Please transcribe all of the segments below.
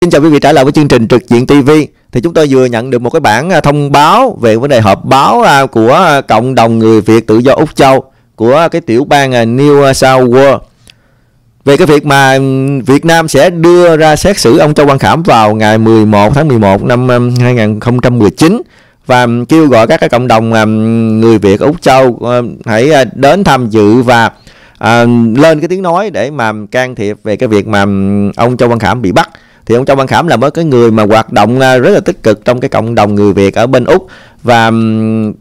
Xin chào quý vị trở lại với chương trình trực diện TV. Thì chúng tôi vừa nhận được một cái bản à, thông báo về vấn đề họp báo à, của à, cộng đồng người Việt tự do Úc Châu của cái tiểu bang New South Wales về cái việc mà ừ, Việt Nam sẽ đưa ra xét xử ông Châu Văn Khảm vào ngày 11 tháng 11 năm 2019 và ừ, kêu gọi các cái cộng đồng người Việt Úc Châu hãy đến tham dự và lên cái tiếng nói để mà can thiệp về cái việc mà ừ, ông Châu Văn Khảm bị bắt thì ông Châu Văn Khảm là một cái người mà hoạt động à, rất là tích cực trong cái cộng đồng người Việt ở bên Úc và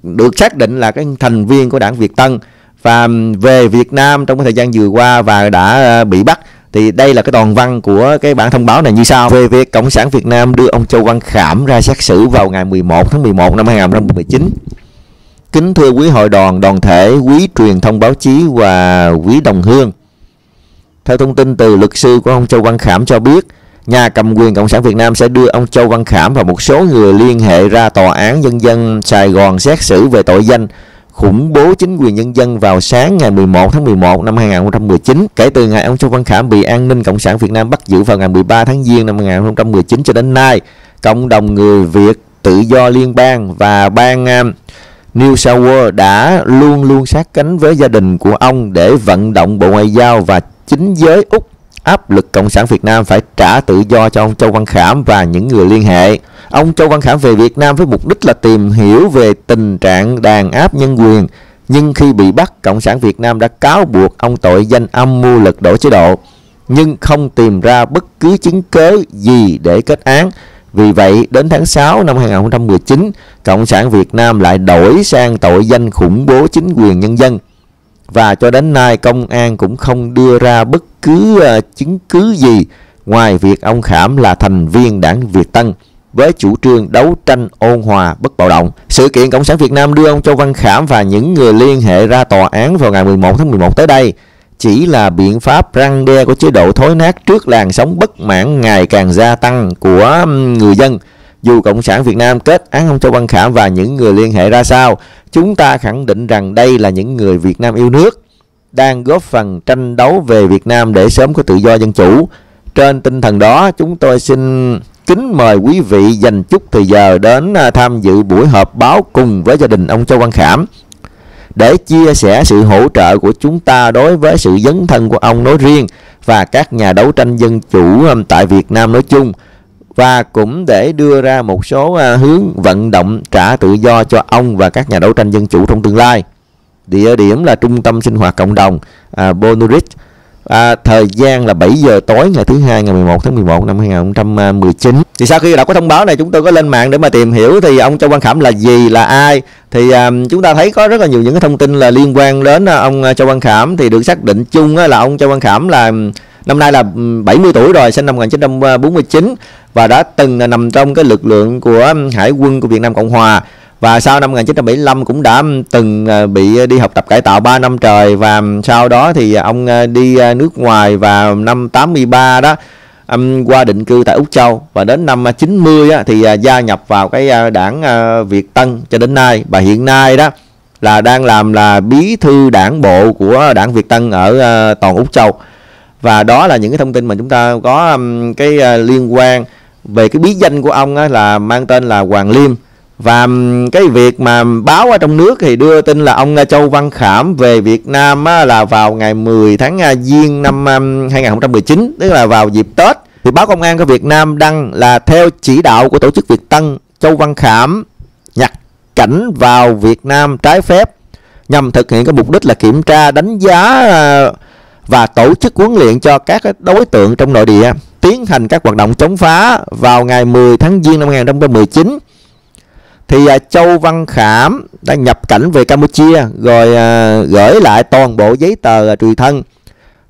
được xác định là cái thành viên của đảng Việt Tân. Và về Việt Nam trong cái thời gian vừa qua và đã à, bị bắt thì đây là cái toàn văn của cái bản thông báo này như sau. Về việc Cộng sản Việt Nam đưa ông Châu Văn Khảm ra xét xử vào ngày 11 tháng 11 năm 2019 Kính thưa quý hội đoàn, đoàn thể, quý truyền thông báo chí và quý đồng hương. Theo thông tin từ luật sư của ông Châu Văn Khảm cho biết nhà cầm quyền Cộng sản Việt Nam sẽ đưa ông Châu Văn Khảm và một số người liên hệ ra Tòa án Nhân dân Sài Gòn xét xử về tội danh khủng bố chính quyền nhân dân vào sáng ngày 11 tháng 11 năm 2019 kể từ ngày ông Châu Văn Khảm bị an ninh Cộng sản Việt Nam bắt giữ vào ngày 13 tháng Giêng năm 2019 cho đến nay. Cộng đồng người Việt tự do liên bang và bang uh, New South Wales đã luôn luôn sát cánh với gia đình của ông để vận động Bộ Ngoại giao và chính giới Úc áp lực Cộng sản Việt Nam phải trả tự do cho ông Châu Văn Khảm và những người liên hệ. Ông Châu Văn Khảm về Việt Nam với mục đích là tìm hiểu về tình trạng đàn áp nhân quyền, nhưng khi bị bắt, Cộng sản Việt Nam đã cáo buộc ông tội danh âm mưu lật đổ chế độ, nhưng không tìm ra bất cứ chứng cớ gì để kết án. Vì vậy, đến tháng 6 năm 2019, Cộng sản Việt Nam lại đổi sang tội danh khủng bố chính quyền nhân dân và cho đến nay công an cũng không đưa ra bất cứ ờ, chứng cứ gì ngoài việc ông Khảm là thành viên đảng Việt Tân với chủ trương đấu tranh ôn hòa, bất bạo động. Sự kiện Cộng sản Việt Nam đưa ông Châu Văn Khảm và những người liên hệ ra tòa án vào ngày 11 tháng 11 tới đây chỉ là biện pháp răng đe của chế độ thối nát trước làn sóng bất mãn ngày càng gia tăng của người dân dù Cộng sản Việt Nam kết án ông Châu Văn Khảm và những người liên hệ ra sao, chúng ta khẳng định rằng đây là những người Việt Nam yêu nước, đang góp phần tranh đấu về Việt Nam để sớm có tự do dân chủ. Trên tinh thần đó, chúng tôi xin kính mời quý vị dành chút thời giờ đến à, tham dự buổi họp báo cùng với gia đình ông Châu Văn Khảm để chia sẻ sự hỗ trợ của chúng ta đối với sự dấn thân của ông nói riêng và các nhà đấu tranh dân chủ tại Việt Nam nói chung và cũng để đưa ra một số à, hướng vận động trả tự do cho ông và các nhà đấu tranh dân chủ trong tương lai. Địa điểm là trung tâm sinh hoạt cộng đồng à, Bonurich. À, thời gian là 7 giờ tối ngày thứ hai ngày 11 tháng 11 năm 2019. Thì sau khi đọc cái thông báo này chúng tôi có lên mạng để mà tìm hiểu thì ông Châu Văn Khảm là gì là ai thì um, chúng ta thấy có rất là nhiều những cái thông tin là liên quan đến à, ông Châu Văn Khảm thì được xác định chung là ông Châu Văn Khảm là năm nay là 70 tuổi rồi sinh năm 1949 và đã từng nằm trong cái lực lượng của Hải quân của Việt Nam Cộng Hòa. Và sau năm 1975 cũng đã từng ờ, bị đi học tập cải tạo 3 năm trời và sau đó thì ông ờ, đi ờ, nước ngoài và năm 83 đó um, qua định cư tại Úc Châu. Và đến năm 90 á, thì gia nhập vào cái đảng Việt Tân cho đến nay. Và hiện nay đó là đang làm là bí thư đảng bộ của đảng Việt Tân ở toàn Úc Châu và đó là những cái thông tin mà chúng ta có um, cái uh, liên quan về cái bí danh của ông á, là mang tên là Hoàng Liêm. Và um, cái việc mà báo ở trong nước thì đưa tin là ông ờ, Châu Văn Khảm về Việt Nam á, là vào ngày 10 tháng à, Giêng năm um, 2019 tức là vào dịp Tết. Thì báo công an của Việt Nam đăng là theo chỉ đạo của tổ chức Việt Tân Châu Văn Khảm nhập cảnh vào Việt Nam trái phép nhằm thực hiện cái mục đích là kiểm tra đánh giá ờ, và tổ chức huấn luyện cho các đối tượng trong nội địa tiến hành các hoạt động chống phá vào ngày 10 tháng Giêng năm 2019 thì à, Châu Văn Khảm đã nhập cảnh về Campuchia rồi à, gửi lại toàn bộ giấy tờ à, tùy thân,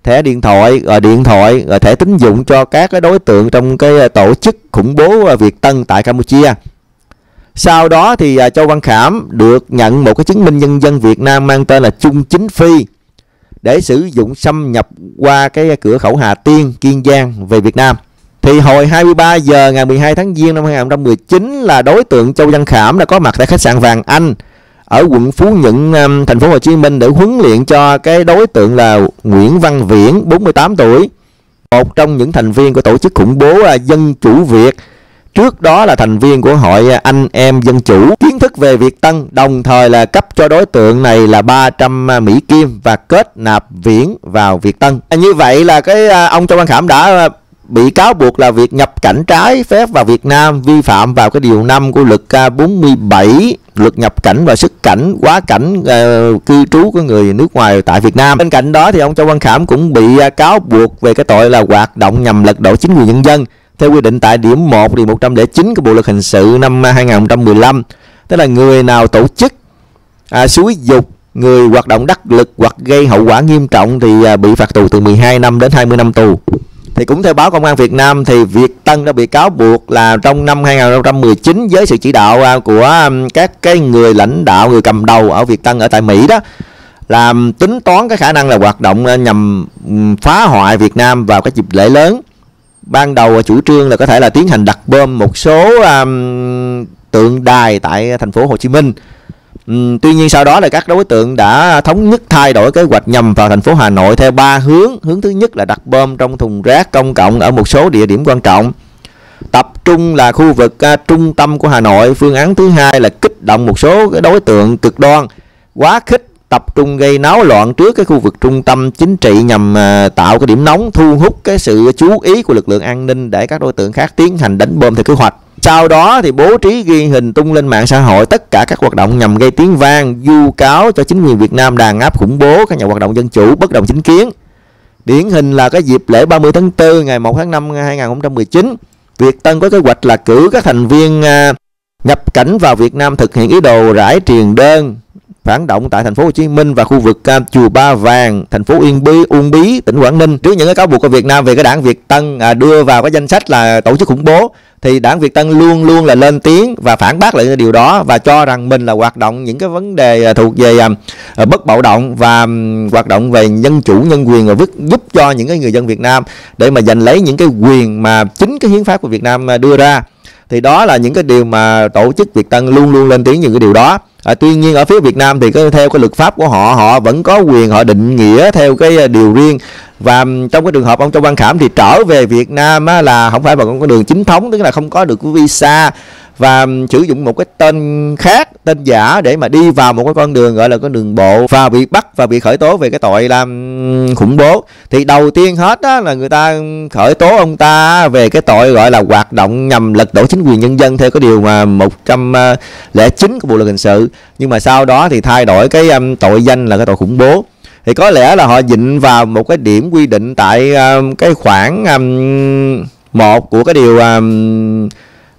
thẻ điện thoại rồi điện thoại rồi thẻ tín dụng cho các cái đối tượng trong cái tổ chức khủng bố Việt Tân tại Campuchia. Sau đó thì Châu Văn Khảm được nhận một cái chứng minh nhân dân Việt Nam mang tên là Trung Chính Phi để sử dụng xâm nhập qua cái cửa khẩu Hà Tiên, Kiên Giang về Việt Nam. Thì hồi 23 giờ ngày 12 tháng Giêng năm 2019 là đối tượng Châu Văn Khảm đã có mặt tại khách sạn Vàng Anh ở quận Phú Nhuận, um, thành phố Hồ Chí Minh để huấn luyện cho cái đối tượng là Nguyễn Văn Viễn, 48 tuổi một trong những thành viên của tổ chức khủng bố uh, Dân Chủ Việt trước đó là thành viên của hội à, anh em dân chủ. Kiến thức về Việt Tân đồng thời là cấp cho đối tượng này là 300 à, Mỹ Kim và kết nạp viễn vào Việt Tân. À, như vậy là cái ông Châu Văn Khảm đã bị cáo buộc là việc nhập cảnh trái phép vào Việt Nam vi phạm vào cái điều 5 của luật K47 luật nhập cảnh và xuất cảnh quá cảnh uh, cư trú của người nước ngoài tại Việt Nam. Bên cạnh đó thì ông Châu Văn Khảm cũng bị cáo buộc về cái tội là hoạt động nhằm lật đổ chính quyền nhân dân theo quy định tại điểm 1 điều 109 của Bộ luật hình sự năm 2015. Tức là người nào tổ chức à, xúi dục người hoạt động đắc lực hoặc gây hậu quả nghiêm trọng thì à, bị phạt tù từ 12 năm đến 20 năm tù thì cũng theo báo công an Việt Nam thì Việt Tân đã bị cáo buộc là trong năm 2019 với sự chỉ đạo à, của à, các cái người lãnh đạo người cầm đầu ở Việt Tân ở tại Mỹ đó làm tính toán cái khả năng là hoạt động à, nhằm ừ, phá hoại Việt Nam vào các dịp lễ lớn ban đầu chủ trương là có thể là tiến hành đặt bơm một số um, tượng đài tại thành phố Hồ Chí Minh Um, tuy nhiên sau đó là các đối tượng đã thống nhất thay đổi kế hoạch nhằm vào thành phố Hà Nội theo ba hướng. Hướng thứ nhất là đặt bơm trong thùng rác công cộng ở một số địa điểm quan trọng. Tập trung là khu vực uh, trung tâm của Hà Nội. Phương án thứ hai là kích động một số cái đối tượng cực đoan quá khích tập trung gây náo loạn trước cái khu vực trung tâm chính trị nhằm à, tạo cái điểm nóng thu hút cái sự chú ý của lực lượng an ninh để các đối tượng khác tiến hành đánh bom theo kế hoạch. Sau đó thì bố trí ghi hình tung lên mạng xã hội tất cả các hoạt động nhằm gây tiếng vang, du cáo cho chính quyền Việt Nam đàn áp khủng bố các nhà hoạt động dân chủ bất đồng chính kiến. Điển hình là cái dịp lễ 30 tháng 4 ngày 1 tháng 5 2019, Việt Tân có kế hoạch là cử các thành viên à, nhập cảnh vào Việt Nam thực hiện ý đồ rải truyền đơn phản động tại thành phố Hồ Chí Minh và khu vực uh, chùa Ba Vàng, thành phố Yên Bí, Uông Bí, tỉnh Quảng Ninh. Trước những cái cáo buộc của Việt Nam về cái đảng Việt Tân à, đưa vào cái danh sách là tổ chức khủng bố thì đảng Việt Tân luôn luôn là lên tiếng và phản bác lại cái điều đó và cho rằng mình là hoạt động những cái vấn đề à, thuộc về à, à, bất bạo động và um, hoạt động về dân chủ nhân quyền và vứt giúp cho những cái người dân Việt Nam để mà giành lấy những cái quyền mà chính cái hiến pháp của Việt Nam à, đưa ra thì đó là những cái điều mà tổ chức Việt Tân luôn luôn lên tiếng những cái điều đó à, tuy nhiên ở phía Việt Nam thì cái, theo cái luật pháp của họ họ vẫn có quyền họ định nghĩa theo cái à, điều riêng. Và trong cái trường hợp ông Châu Văn Khảm thì trở về Việt Nam á, là không phải bằng con đường chính thống tức là không có được visa và sử dụng một cái tên khác tên giả để mà đi vào một cái con đường gọi là con đường bộ và bị bắt và bị khởi tố về cái tội làm khủng bố. Thì đầu tiên hết á là người ta khởi tố ông ta về cái tội gọi là hoạt động nhằm lật đổ chính quyền nhân dân theo cái điều mà 109 của bộ luật hình sự. Nhưng mà sau đó thì thay đổi cái um, tội danh là cái tội khủng bố. Thì có lẽ là họ dịnh vào một cái điểm quy định tại um, cái khoảng um, một của cái điều um,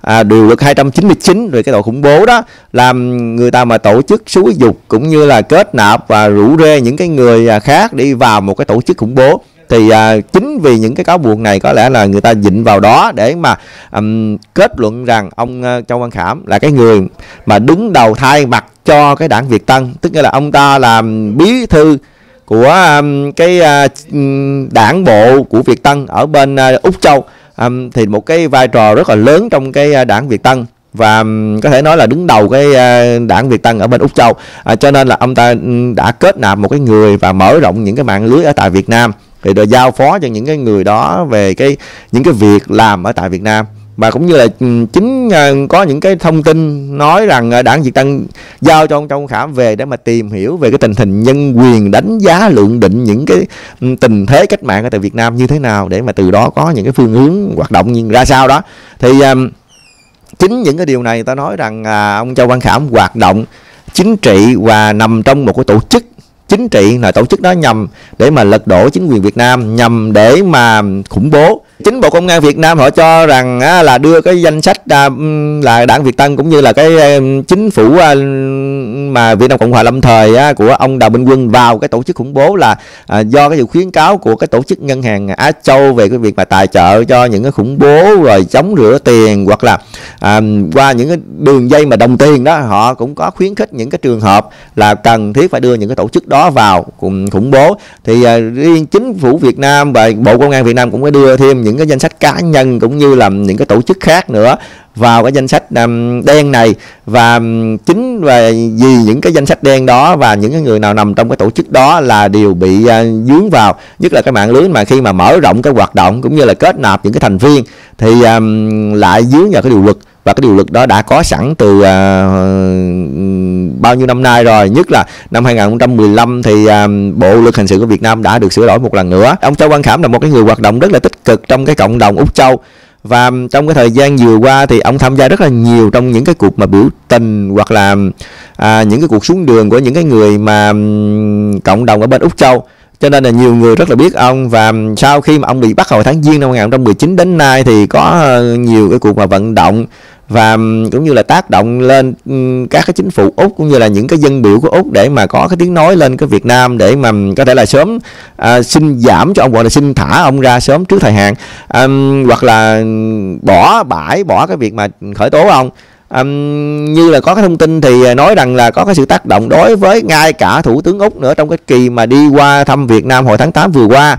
à, điều luật 299 về cái tội khủng bố đó làm người ta mà tổ chức xúi dục cũng như là kết nạp và rủ rê những cái người à, khác đi vào một cái tổ chức khủng bố. Thì à, chính vì những cái cáo buộc này có lẽ là người ta dịnh vào đó để mà um, kết luận rằng ông uh, Châu Văn Khảm là cái người mà đứng đầu thay mặt cho cái đảng Việt Tân. Tức là ông ta làm bí thư của um, cái uh, đảng bộ của Việt Tân ở bên uh, Úc Châu um, thì một cái vai trò rất là lớn trong cái à, đảng Việt Tân và có thể nói là đứng đầu cái à, đảng Việt Tân ở bên Úc Châu. À, cho nên là ông ta đã kết nạp một cái người và mở rộng những cái mạng lưới ở tại Việt Nam thì rồi giao phó cho những cái người đó về cái những cái việc làm ở tại Việt Nam và cũng như là ừ, chính ờ, có những cái thông tin nói rằng ờ, đảng Việt Tân giao cho ông Trong Khảm về để mà tìm hiểu về cái tình hình nhân quyền đánh giá lượng định những cái ừ, tình thế cách mạng ở tại Việt Nam như thế nào để mà từ đó có những cái phương hướng hoạt động như ra sao đó. Thì ờ, chính những cái điều này ta nói rằng à, ông Châu Văn Khảm hoạt động chính trị và nằm trong một cái tổ chức chính trị, là tổ chức đó nhằm để mà lật đổ chính quyền Việt Nam, nhằm để mà khủng bố chính bộ công an Việt Nam họ cho rằng á, là đưa cái danh sách à, là đảng Việt Tân cũng như là cái chính phủ à, mà Việt Nam Cộng hòa lâm thời á, của ông Đào Minh Quân vào cái tổ chức khủng bố là à, do cái sự khuyến cáo của cái tổ chức ngân hàng Á Châu về cái việc mà tài trợ cho những cái khủng bố rồi chống rửa tiền hoặc là à, qua những cái đường dây mà đồng tiền đó họ cũng có khuyến khích những cái trường hợp là cần thiết phải đưa những cái tổ chức đó vào cùng khủng bố. Thì à, riêng chính phủ Việt Nam và bộ công an Việt Nam cũng có đưa thêm những cái danh sách cá nhân cũng như là những cái tổ chức khác nữa vào cái danh sách um, đen này. Và um, chính về vì những cái danh sách đen đó và những cái người nào nằm trong cái tổ chức đó là đều bị uh, dướng vào, nhất là cái mạng lưới mà khi mà mở rộng cái hoạt động cũng như là kết nạp những cái thành viên thì um, lại dướng vào cái điều luật và cái điều luật đó đã có sẵn từ uh, bao nhiêu năm nay rồi. Nhất là năm 2015 thì uh, bộ luật hình sự của Việt Nam đã được sửa đổi một lần nữa. Ông Châu Văn Khảm là một cái người hoạt động rất là tích cực trong cái cộng đồng Úc Châu. Và trong cái thời gian vừa qua thì ông tham gia rất là nhiều trong những cái cuộc mà biểu tình hoặc là à, những cái cuộc xuống đường của những cái người mà cộng đồng ở bên Úc Châu. Cho nên là nhiều người rất là biết ông. Và sau khi mà ông bị bắt hồi tháng giêng năm 2019 đến nay thì có ờ, nhiều cái cuộc mà vận động và cũng như là tác động lên các cái chính phủ úc cũng như là những cái dân biểu của úc để mà có cái tiếng nói lên cái việt nam để mà có thể là sớm à, xin giảm cho ông gọi là xin thả ông ra sớm trước thời hạn. À, hoặc là bỏ bãi bỏ cái việc mà khởi tố ông. Um, như là có cái thông tin thì à, nói rằng là có cái sự tác động đối với ngay cả thủ tướng úc nữa trong cái kỳ mà đi qua thăm việt nam hồi tháng 8 vừa qua.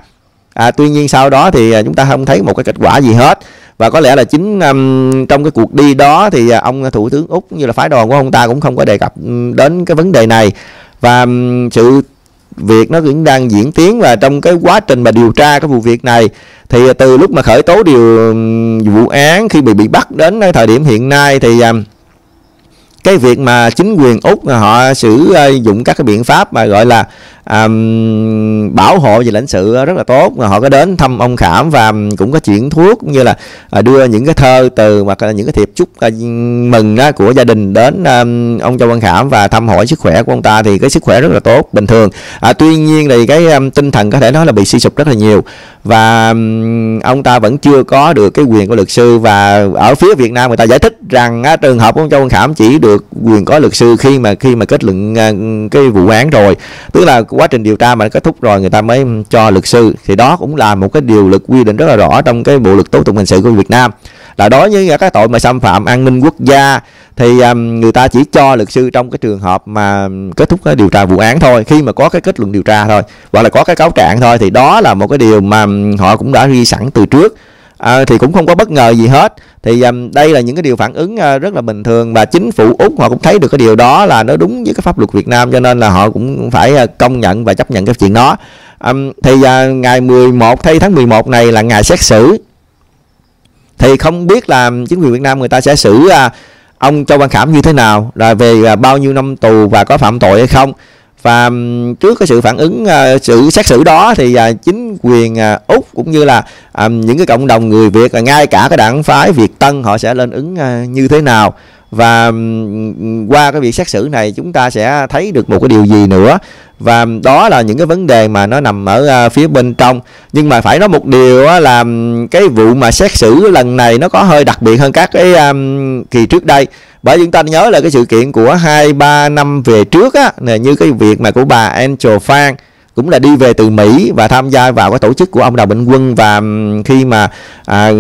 À, tuy nhiên sau đó thì à, chúng ta không thấy một cái kết quả gì hết và có lẽ là chính um, trong cái cuộc đi đó thì à, ông thủ tướng úc như là phái đoàn của ông ta cũng không có đề cập đến cái vấn đề này. Và um, sự việc nó cũng đang diễn tiến và trong cái quá trình mà điều tra cái vụ việc này thì từ lúc mà khởi tố điều vụ án khi bị bị bắt đến thời điểm hiện nay thì um, cái việc mà chính quyền úc họ sử dụng các cái biện pháp mà gọi là um, bảo hộ về lãnh sự ờ, rất là tốt. Họ có đến thăm ông khảm và cũng có chuyển thuốc cũng như là ờ, đưa những cái thơ từ hoặc là ờ, những cái thiệp chúc mừng của gia đình đến um, ông châu văn khảm và thăm hỏi sức khỏe của ông ta thì cái sức khỏe rất là tốt bình thường. À, tuy nhiên thì cái um, tinh thần có thể nói là bị suy sụp rất là nhiều. Và um, ông ta vẫn chưa có được cái quyền của luật sư và ở phía Việt Nam người ta giải thích rằng uh, trường hợp của ông Châu Văn Khảm chỉ được quyền có luật sư khi mà khi mà kết luận uh, cái vụ án rồi. Tức là quá trình điều tra mà nó kết thúc rồi người ta mới cho luật sư. Thì đó cũng là một cái điều luật quy định rất là rõ trong cái bộ luật tố tụng hình sự của Việt Nam. Là đối với các tội mà xâm phạm an ninh quốc gia thì um, người ta chỉ cho luật sư trong cái trường hợp mà kết thúc cái điều tra vụ án thôi khi mà có cái kết luận điều tra thôi hoặc là có cái cáo trạng thôi. Thì đó là một cái điều mà um, họ cũng đã ghi sẵn từ trước à, thì cũng không có bất ngờ gì hết. Thì um, đây là những cái điều phản ứng uh, rất là bình thường và chính phủ úc họ cũng thấy được cái điều đó là nó đúng với cái pháp luật việt nam cho nên là họ cũng phải uh, công nhận và chấp nhận cái chuyện đó. Um, thì uh, ngày 11 thay tháng 11 này là ngày xét xử. Thì không biết là chính quyền việt nam người ta sẽ xử uh, ông châu văn khảm như thế nào là về uh, bao nhiêu năm tù và có phạm tội hay không và trước cái sự phản ứng ờ, sự xét xử đó thì à, chính quyền à, úc cũng như là à, những cái cộng đồng người việt ngay cả cái đảng phái việt tân họ sẽ lên ứng như thế nào. Và qua cái việc xét xử này chúng ta sẽ thấy được một cái điều gì nữa. Và đó là những cái vấn đề mà nó nằm ở phía bên trong. Nhưng mà phải nói một điều là cái vụ mà xét xử lần này nó có hơi đặc biệt hơn các cái kỳ trước đây bởi chúng ta nhớ là cái sự kiện của hai ba năm về trước á như cái việc mà của bà Angel Phan cũng là đi về từ Mỹ và tham gia vào cái tổ chức của ông Đào Bình Quân và khi mà à,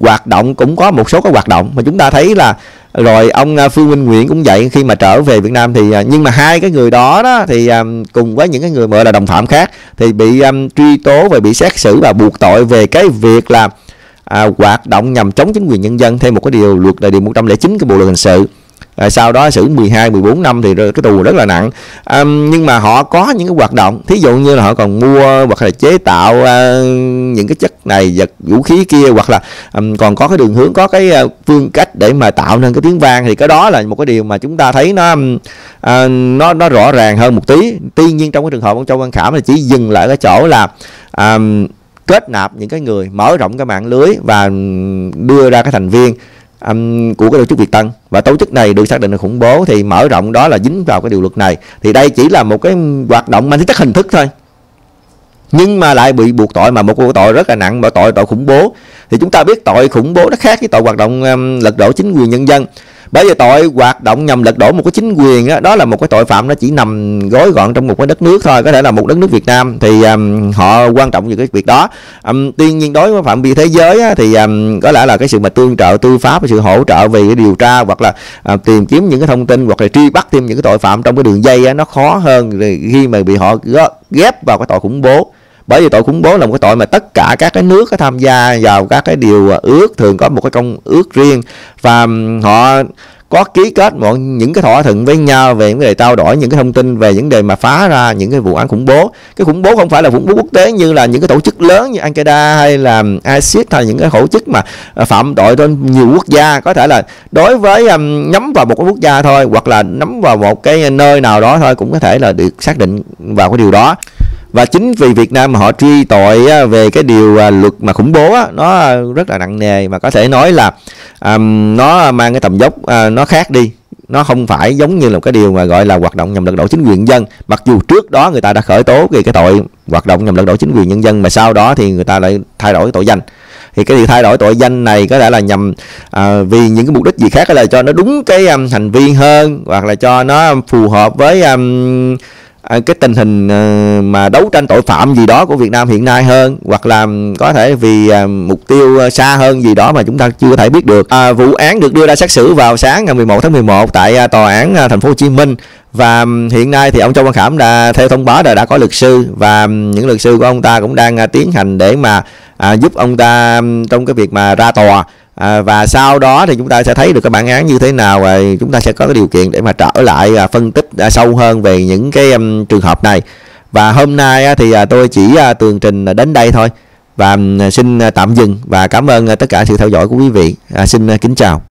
hoạt động cũng có một số cái hoạt động. Mà chúng ta thấy là rồi ông à, Phương Minh Nguyễn cũng vậy khi mà trở về Việt Nam thì à, nhưng mà hai cái người đó đó thì à, cùng với những cái người gọi là đồng phạm khác thì bị um, truy tố và bị xét xử và buộc tội về cái việc là à, hoạt động nhằm chống chính quyền nhân dân. Theo một cái điều luật là điều 109 của bộ luật hình sự. À, sau đó xử 12 14 năm thì cái tù rất là nặng. À, nhưng mà họ có những cái hoạt động. Thí dụ như là họ còn mua hoặc là chế tạo à, những cái chất này vật vũ khí kia hoặc là à, còn có cái đường hướng có cái à, phương cách để mà tạo nên cái tiếng vang. Thì cái đó là một cái điều mà chúng ta thấy nó à, nó nó rõ ràng hơn một tí. Tuy nhiên trong cái trường hợp ông Châu Văn Khảm thì chỉ dừng lại cái chỗ là à, kết nạp những cái người mở rộng cái mạng lưới và đưa ra cái thành viên um, của cái tổ chức Việt Tân. Và tổ chức này được xác định là khủng bố thì mở rộng đó là dính vào cái điều luật này. Thì đây chỉ là một cái hoạt động mang tính chất hình thức thôi. Nhưng mà lại bị buộc tội mà một cái tội rất là nặng mà tội tội khủng bố. Thì chúng ta biết tội khủng bố nó khác với tội hoạt động um, lật đổ chính quyền nhân dân bởi vì tội hoạt động nhằm lật đổ một cái chính quyền đó, đó là một cái tội phạm nó chỉ nằm gói gọn trong một cái đất nước thôi có thể là một đất nước Việt Nam. Thì um, họ quan trọng về cái việc đó. Um, tuy nhiên đối với phạm vi thế giới á, thì um, có lẽ là cái sự mà tương trợ tư pháp sự hỗ trợ về cái điều tra hoặc là uh, tìm kiếm những cái thông tin hoặc là truy bắt thêm những cái tội phạm trong cái đường dây á, nó khó hơn khi mà bị họ ghép vào cái tội khủng bố bởi vì tội khủng bố là một cái tội mà tất cả các cái nước có tham gia vào các cái điều ước thường có một cái công ước riêng. Và họ có ký kết một những cái thỏa thuận với nhau về vấn đề trao đổi những cái thông tin về những đề mà phá ra những cái vụ án khủng bố. Cái khủng bố không phải là khủng bố quốc tế như là những cái tổ chức lớn như Al Qaeda hay là ISIS hay những cái tổ chức mà ờ, phạm tội trên nhiều quốc gia. Có thể là đối với um, nhắm vào một cái quốc gia thôi hoặc là nhắm vào một cái nơi nào đó thôi cũng có thể là được xác định vào cái điều đó và chính vì Việt Nam mà họ truy tội về cái điều à, luật mà khủng bố nó rất là nặng nề. Mà có thể nói là um, nó mang cái tầm dốc uh, nó khác đi. Nó không phải giống như là một cái điều mà gọi là hoạt động nhằm lật đổ chính quyền dân. Mặc dù trước đó người ta đã khởi tố về cái tội hoạt động nhằm lật đổ chính quyền nhân dân mà sau đó thì người ta lại thay đổi tội danh. Thì cái điều thay đổi tội danh này có thể là nhằm à, vì những cái mục đích gì khác là cho nó đúng cái um, hành vi hơn hoặc là cho nó phù hợp với um, Ờ, cái tình hình ờ, mà đấu tranh tội phạm gì đó của Việt Nam hiện nay hơn hoặc là có thể vì ờ, mục tiêu xa hơn gì đó mà chúng ta chưa thể biết được. À, vụ án được đưa ra xét xử vào sáng ngày 11 tháng 11 tại tòa án thành phố Hồ Chí Minh và hiện nay thì ông Châu Văn Khảm đã theo thông báo là đã có luật sư và những luật sư của ông ta cũng đang tiến hành để mà à, giúp ông ta trong cái việc mà ra tòa à, và sau đó thì chúng ta sẽ thấy được cái bản án như thế nào và chúng ta sẽ có cái điều kiện để mà trở lại à, phân tích à, sâu hơn về những cái um, trường hợp này. Và hôm nay à, thì à, tôi chỉ à, tường trình đến đây thôi. Và xin à, tạm dừng và cảm ơn à, tất cả sự theo dõi của quý vị. À, xin à, kính chào.